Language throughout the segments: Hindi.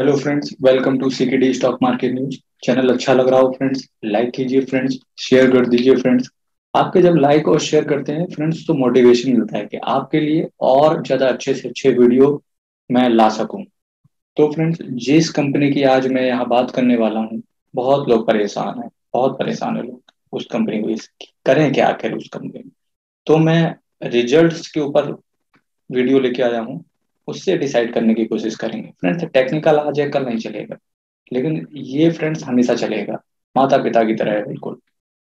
Hello friends welcome to CKD stock market news channel अच्छा लग रहा हो फ्रेंड्स लाइक कीजिए फ्रेंड्स शेयर कर दीजिए फ्रेंड्स आपके जब लाइक और शेयर करते हैं फ्रेंड्स तो मोटिवेशन मिलता है कि आपके लिए और ज़्यादा अच्छे से अच्छे वीडियो मैं ला सकूँ। तो फ्रेंड्स जिस कंपनी की आज मैं यहाँ बात करने वाला हूँ, बहुत लोग परेशान हैं, बहुत परेशान है लोग उस कंपनी को। करें क्या आखिर उस कंपनी तो मैं रिज़ल्ट के ऊपर वीडियो लेके आया हूँ। उससे डिसाइड करने की कोशिश करेंगे। फ्रेंड्स टेक्निकल आज है, कल नहीं चलेगा। लेकिन ये फ्रेंड्स हमेशा चलेगा। माता पिता की तरह है, बिल्कुल।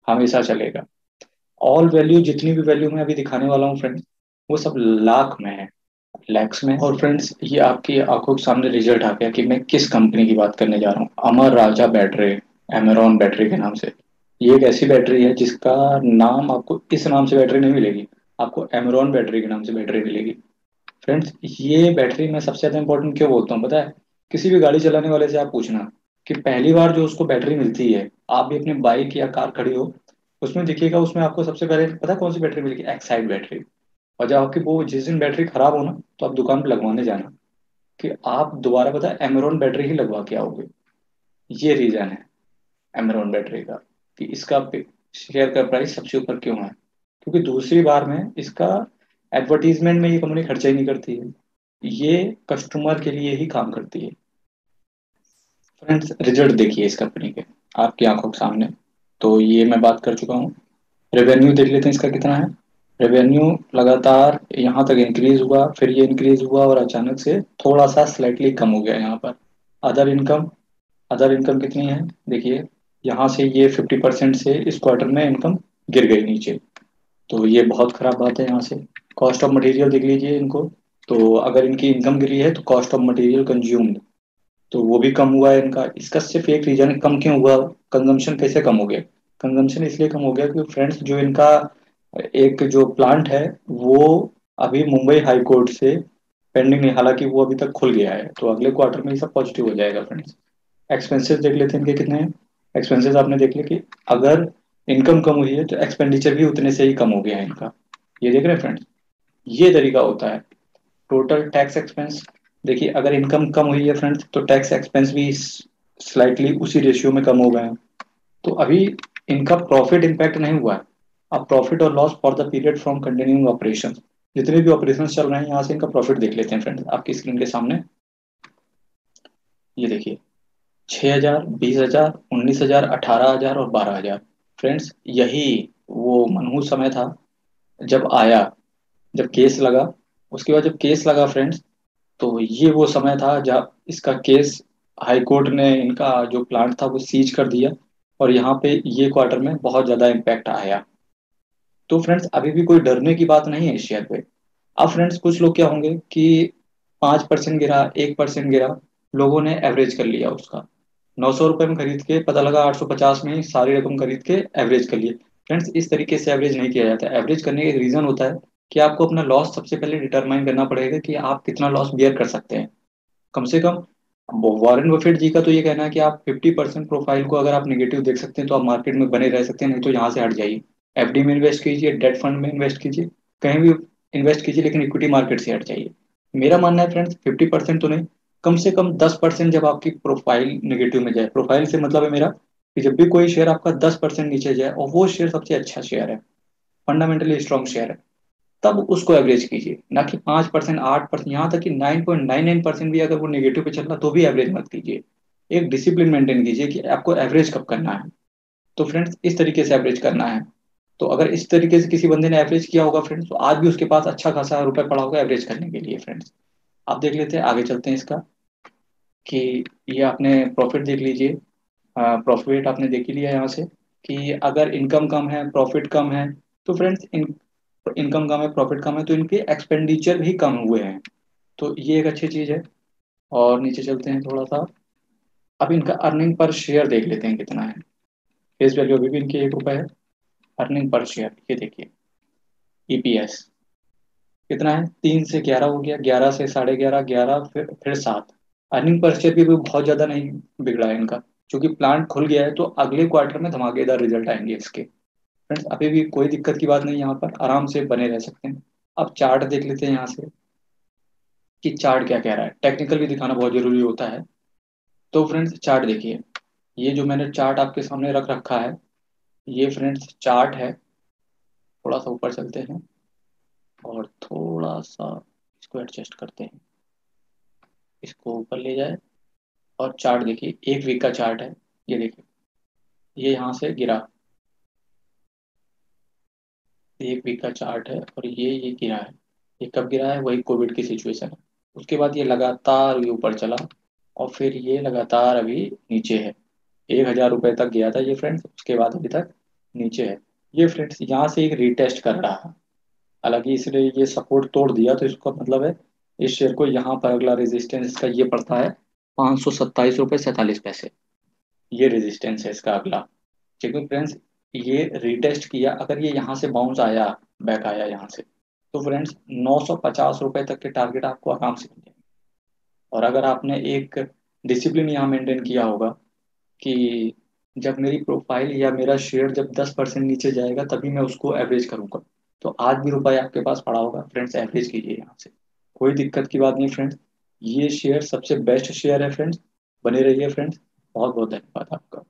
हमेशा चलेगा। ऑल वैल्यू जितनी भी वैल्यू मैं अभी दिखाने वाला हूँ फ्रेंड्स वो सब लाख में है। लैक्स में। और फ्रेंड्स ये आपकी आँखों के सामने रिज़ल्ट आ गया कि मैं किस कंपनी की बात करने जा रहा हूँ। अमर राजा बैटरी एमेरॉन बैटरी के नाम से। ये एक ऐसी बैटरी है जिसका नाम आपको इस नाम से बैटरी नहीं मिलेगी। आपको एमरॉन बैटरी के नाम से बैटरी मिलेगी। फ्रेंड्स ये बैटरी मैं सबसे ज़्यादा इंपॉर्टेंट क्यों बोलता हूँ? पता है? किसी भी गाड़ी चलाने वाले से आप पूछना कि पहली बार जो उसको बैटरी मिलती है, आप भी अपनी बाइक या कार खड़ी हो, उसमें देखिएगा, उसमें आपको सबसे पहले पता कौन सी बैटरी मिलेगी? एक्साइड बैटरी और जब आपकी वो जिस दिन बैटरी खराब हो ना तो आप दुकान पर लगवाने जाना कि आप दोबारा पता एमरॉन बैटरी ही लगवा के आओगे। ये रीज़न है एमरॉन बैटरी का कि इसका शेयर का प्राइस सबसे ऊपर क्यों है? क्योंकि दूसरी बार में इसका एडवर्टीजमेंट में ये कंपनी खर्चा ही नहीं करती है। ये कस्टमर के लिए ही काम करती है। फ्रेंड्स रिज़ल्ट देखिए इस कंपनी के। आपकी आँखों के सामने। तो ये मैं बात कर चुका हूँ। रेवेन्यू देख लेते हैं इसका कितना है। रेवेन्यू लगातार यहाँ तक इंक्रीज हुआ, फिर ये इंक्रीज हुआ और अचानक से थोड़ा सा स्लाइटली कम हो गया यहाँ पर। अदर इनकम अदर इनकम कितनी है? देखिए, यहाँ से ये फिफ्टी परसेंट से इस क्वार्टर में इनकम गिर गई नीचे। तो ये बहुत खराब बात है यहाँ से। कॉस्ट ऑफ़ मटेरियल देख लीजिए इनको। तो अगर इनकी इनकम गिरी है तो कॉस्ट ऑफ़ मटेरियल कंज्यूम्ड तो वो भी कम हुआ है इनका। इसका सिर्फ़ एक रीजन कम क्यों हुआ? कंजम्पशन कैसे कम हो गया? कंजम्पशन इसलिए कम हो गया क्योंकि फ्रेंड्स जो इनका एक जो प्लांट है, वो अभी मुंबई हाई कोर्ट से पेंडिंग नहीं हालाँकि वो अभी तक खुल गया है। तो अगले क्वार्टर में ये सब पॉजिटिव हो जाएगा फ्रेंड्स एक्सपेंसेस देख लेते हैं इनके कितने हैं। एक्सपेंसेस आपने देख लिया कि अगर इनकम कम हुई है तो एक्सपेंडिचर भी उतने से ही कम हो गया है इनका। ये देख रहे हैं फ्रेंड्स ये तरीका होता है। टोटल टैक्स एक्सपेंस देखिए, अगर इनकम कम हुई है फ्रेंड्स तो टैक्स एक्सपेंस भी स्लाइटली उसी रेशियो में कम हो गए हैं। तो अभी इनका प्रॉफिट इम्पैक्ट नहीं हुआ है। अब प्रॉफिट और loss for the period from continuing operation जितने भी ऑपरेशन चल रहे हैं, यहाँ से इनका प्रॉफिट देख लेते हैं फ्रेंड्स आपकी स्क्रीन के सामने। ये देखिए, छह हज़ार, बीस हज़ार, उन्नीस हज़ार, अठारह हज़ार और बारह हज़ार। फ्रेंड्स यही वो मनहूस समय था जब आया, जब केस लगा। उसके बाद जब केस लगा फ्रेंड्स तो ये वो समय था जब इसका केस हाई कोर्ट ने इनका जो प्लांट था वो सीज कर दिया और यहाँ पे ये क्वार्टर में बहुत ज़्यादा इम्पैक्ट आया। तो फ्रेंड्स अभी भी कोई डरने की बात नहीं है शेयर पे। अब फ्रेंड्स कुछ लोग क्या होंगे कि पाँच परसेंट गिरा, एक परसेंट गिरा, लोगों ने एवरेज कर लिया उसका। नौ सौ रुपये में खरीद के, पता लगा आठ सौ पचास में सारी रकम खरीद के एवरेज कर लिए। फ्रेंड्स इस तरीके से एवरेज नहीं किया जाता। एवरेज करने का रीज़न होता है कि आपको अपना लॉस सबसे पहले डिटरमाइन करना पड़ेगा कि आप कितना लॉस बियर कर सकते हैं। कम से कम वॉरेन बफेट जी का तो ये कहना है कि आप 50 परसेंट प्रोफ़ाइल को अगर आप नेगेटिव देख सकते हैं तो आप मार्केट में बने रह सकते हैं, नहीं तो यहाँ से हट जाइए। एफडी में इन्वेस्ट कीजिए डेट फंड में इन्वेस्ट कीजिए, कहीं भी इन्वेस्ट कीजिए, लेकिन इक्विटी मार्केट से हट जाइए। मेरा मानना है फ्रेंड्स फिफ्टी परसेंट तो नहीं कम से कम दस परसेंट जब आपकी प्रोफ़ाइल नेगेटिव में जाए। प्रोफ़ाइल से मतलब है मेरा कि जब भी कोई शेयर आपका दस परसेंट नीचे जाए और वो शेयर सबसे अच्छा शेयर है फंडामेंटली स्ट्रॉन्ग शेयर है, तब उसको एवरेज कीजिए। ना कि पाँच परसेंट, आठ परसेंट, यहाँ तक कि nine point nine nine percent भी अगर वो नेगेटिव पे चल रहा तो भी एवरेज मत कीजिए। एक डिसिप्लिन मेंटेन कीजिए कि आपको एवरेज कब करना है। तो फ्रेंड्स इस तरीके से एवरेज करना है। तो अगर इस तरीके से किसी बंदे ने एवरेज किया होगा फ्रेंड्स तो आज भी उसके पास अच्छा खासा रुपया पड़ा होगा एवरेज करने के लिए फ्रेंड्स आप देख लेते हैं, आगे चलते हैं इसका, कि ये आपने प्रॉफिट देख लीजिए। प्रॉफिट आपने देख ही लिया यहाँ से, कि अगर इनकम कम है प्रॉफिट कम है तो फ्रेंड्स इन इनकम कम है प्रॉफिट कम है तो इनके एक्सपेंडिचर भी कम हुए हैं। तो ये एक अच्छी चीज़ है। और नीचे चलते हैं थोड़ा सा। अब इनका अर्निंग पर शेयर देख लेते हैं कितना है। फेस वैल्यू अभी भी इनकी एक रुपये है। अर्निंग पर शेयर ये देखिए। ईपीएस कितना है? तीन से ग्यारह हो गया। ग्यारह से साढ़े ग्यारह ग्यारह फिर फिर सात। अर्निंग पर शेयर भी बहुत ज़्यादा नहीं बिगड़ा है इनका। क्योंकि प्लांट खुल गया है तो अगले क्वार्टर में धमाकेदार रिज़ल्ट आएँगे इसके। फ्रेंड्स अभी भी कोई दिक्कत की बात नहीं यहाँ पर। आराम से बने रह सकते हैं। अब चार्ट देख लेते हैं यहाँ से कि चार्ट क्या कह रहा है। टेक्निकल भी दिखाना बहुत ज़रूरी होता है। तो फ्रेंड्स चार्ट देखिए। ये जो मैंने चार्ट आपके सामने रख रखा है, ये फ्रेंड्स चार्ट है। थोड़ा सा ऊपर चलते हैं। और थोड़ा सा इसको एडजस्ट करते हैं। इसको ऊपर ले जाए और चार्ट देखिए, एक वीक का चार्ट है। ये देखिए, ये यहाँ से गिरा। एक वीक का चार्ट है और ये ये गिरा है। ये कब गिरा है? वही कोविड की सिचुएशन है। उसके बाद ये लगातार ये ऊपर चला और फिर ये लगातार अभी नीचे है। एक हज़ार रुपए तक गया था ये फ्रेंड्स उसके बाद अभी तक नीचे है। ये फ्रेंड्स यहाँ से एक रिटेस्ट कर रहा है। हालाँकि इसने ये सपोर्ट तोड़ दिया तो इसका मतलब है, इस शेयर को यहाँ पर अगला रेजिस्टेंस इसका ये पड़ता है, पाँच सौ सत्ताईस रुपये सैंतालीस पैसे। ये रेजिस्टेंस है इसका अगला। क्योंकि फ्रेंड्स ये रिटेस्ट किया, अगर ये यहाँ से बाउंस आया बैक आया यहाँ से तो फ्रेंड्स नौ सौ पचास रुपए तक के टारगेट आपको आराम से मिल जाएँगे और अगर आपने एक डिसिप्लिन यहाँ मेंटेन किया होगा, कि जब मेरी प्रोफ़ाइल या मेरा शेयर जब दस परसेंट नीचे जाएगा, तभी मैं उसको एवरेज करूँगा। तो आज भी रुपये आपके पास पड़ा होगा। फ्रेंड्स एवरेज कीजिए यहाँ से। कोई दिक्कत की बात नहीं फ्रेंड्स ये शेयर सबसे बेस्ट शेयर है फ्रेंड्स बने रहिए फ्रेंड्स बहुत बहुत धन्यवाद आपका।